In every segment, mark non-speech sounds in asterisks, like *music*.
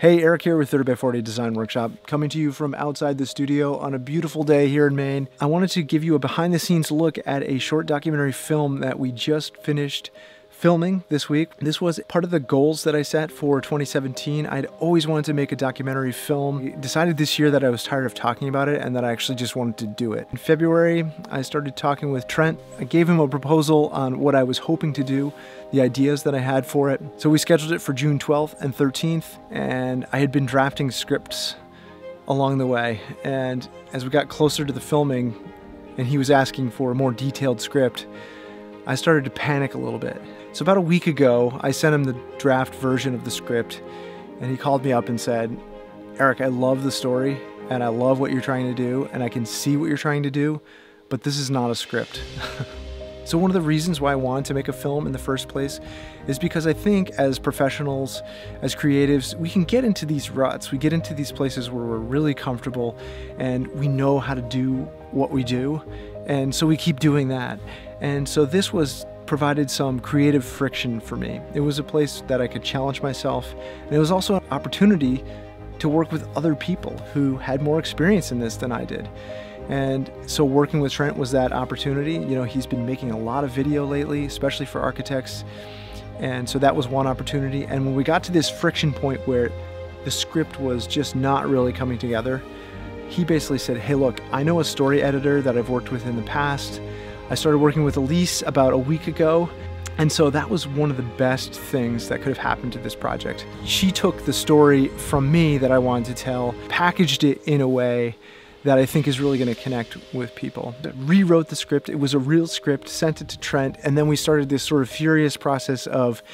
Hey, Eric here with 30x40 Design Workshop, coming to you from outside the studio on a beautiful day here in Maine. I wanted to give you a behind the scenes look at a short documentary film that we just finished filming this week. This was part of the goals that I set for 2017. I'd always wanted to make a documentary film. I decided this year that I was tired of talking about it and that I actually just wanted to do it. In February, I started talking with Trent. I gave him a proposal on what I was hoping to do, the ideas that I had for it. So we scheduled it for June 12th and 13th, and I had been drafting scripts along the way. And as we got closer to the filming, and he was asking for a more detailed script, I started to panic a little bit. So about a week ago, I sent him the draft version of the script, and he called me up and said, Eric, I love the story, and I love what you're trying to do, and I can see what you're trying to do, but this is not a script. *laughs* so one of the reasons why I wanted to make a film in the first place is because I think as professionals, as creatives, we can get into these ruts. We get into these places where we're really comfortable and we know how to do what we do. And so we keep doing that. And so this was provided some creative friction for me. It was a place that I could challenge myself, and it was also an opportunity to work with other people who had more experience in this than I did. And so working with Trent was that opportunity. You know, he's been making a lot of video lately, especially for architects. And so that was one opportunity. And when we got to this friction point where the script was just not really coming together, he basically said, Hey, look, I know a story editor that I've worked with in the past. I started working with Elise about a week ago, and so that was one of the best things that could have happened to this project. She took the story from me that I wanted to tell, packaged it in a way that I think is really going to connect with people. Rewrote the script. It was a real script, sent it to Trent, and then we started this sort of furious process of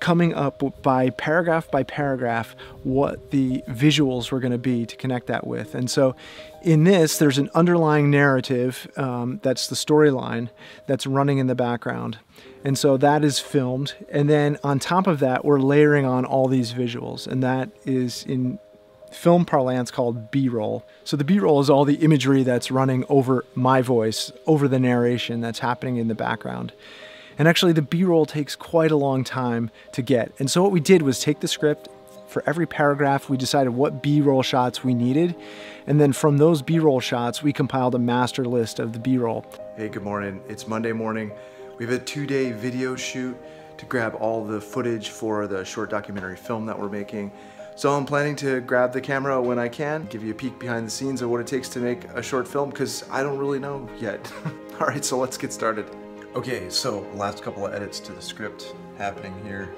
coming up by paragraph by paragraph what the visuals were going to be to connect that with. And so in this, there's an underlying narrative um, that's the storyline that's running in the background. And so that is filmed. And then on top of that, we're layering on all these visuals. And that is in film parlance called B-roll. So the B-roll is all the imagery that's running over my voice, over the narration that's happening in the background. And actually the B-roll takes quite a long time to get. And so what we did was take the script, for every paragraph we decided what B-roll shots we needed. And then from those B-roll shots, we compiled a master list of the B-roll. Hey, good morning. It's Monday morning. We have a two-day video shoot to grab all the footage for the short documentary film that we're making. So I'm planning to grab the camera when I can, give you a peek behind the scenes of what it takes to make a short film because I don't really know yet. *laughs* all right, so let's get started. Okay, so last couple of edits to the script happening here.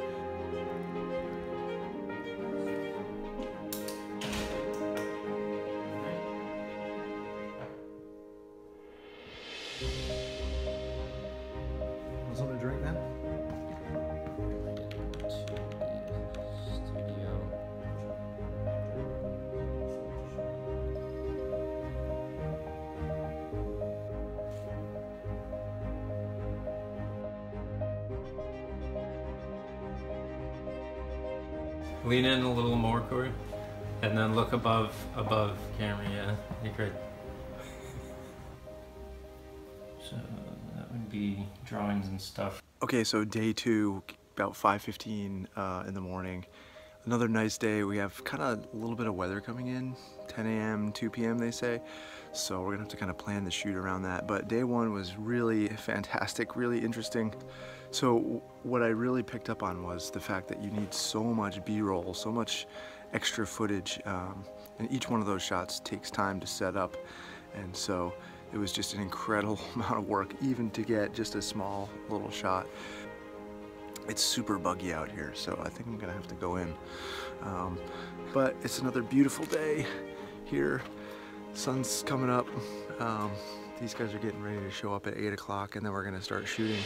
Lean in a little more, Corey. And then look above, above camera, yeah. You're great. so that would be drawings and stuff. Okay, so day two, about 5.15 uh, in the morning. Another nice day. We have kind of a little bit of weather coming in, 10 a.m., 2 p.m. they say. So we're gonna have to kind of plan the shoot around that. But day one was really *laughs* fantastic, really interesting. So what I really picked up on was the fact that you need so much B-roll, so much extra footage, um, and each one of those shots takes time to set up. And so it was just an incredible *laughs* amount of work, even to get just a small little shot. It's super buggy out here, so I think I'm gonna have to go in. Um, but it's another beautiful day here. Sun's coming up. Um, these guys are getting ready to show up at 8 o'clock and then we're gonna start shooting.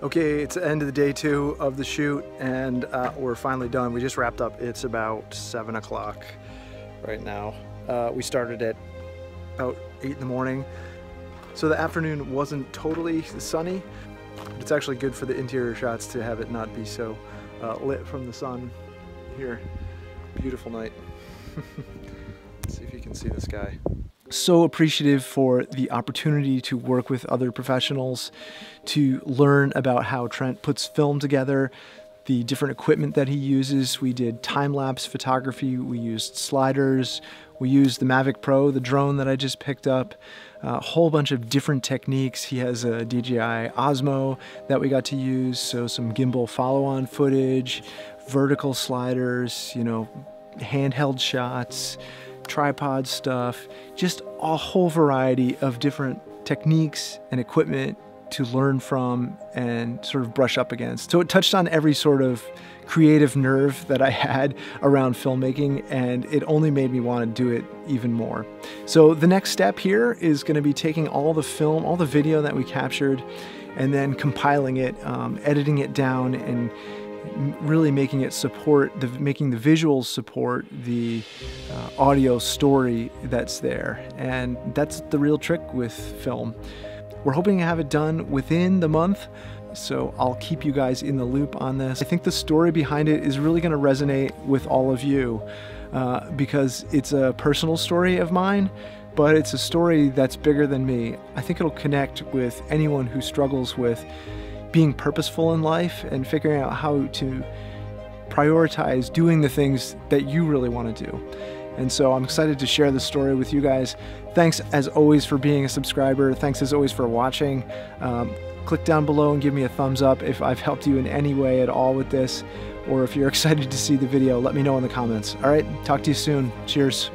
Okay, it's the end of the day two of the shoot and uh, we're finally done. We just wrapped up. It's about seven o'clock right now. Uh, we started at about 8 in the morning. So the afternoon wasn't totally sunny, but it's actually good for the interior shots to have it not be so uh, lit from the sun here. Beautiful night. *laughs* Let's see if you can see the sky so appreciative for the opportunity to work with other professionals, to learn about how Trent puts film together, the different equipment that he uses. We did time lapse photography, we used sliders, we used the Mavic Pro, the drone that I just picked up, a whole bunch of different techniques. He has a DJI Osmo that we got to use, so some gimbal follow on footage, vertical sliders, you know, handheld shots tripod stuff, just a whole variety of different techniques and equipment to learn from and sort of brush up against. So it touched on every sort of creative nerve that I *laughs* had around filmmaking and it only made me want to do it even more. So the next step here is going to be taking all the film, all the video that we captured and then compiling it, um, editing it down and really making it support the making the visuals support the uh, audio story that's there and that's the real trick with film we're hoping to have it done within the month so I'll keep you guys in the loop on this. I think the story behind it is really going to resonate with all of you uh, because it's a personal story of mine, but it's a story that's bigger than me. I think it'll connect with anyone who struggles with being purposeful in life and figuring out how to prioritize doing the things that you really want to do. And so I'm excited to share this story with you guys. Thanks as always for being a subscriber. Thanks as always for watching. Um, click down below and give me a thumbs up if I've helped you in any way at all with this, or if you're *laughs* excited to see the video, let me know in the comments. All right, talk to you soon. Cheers.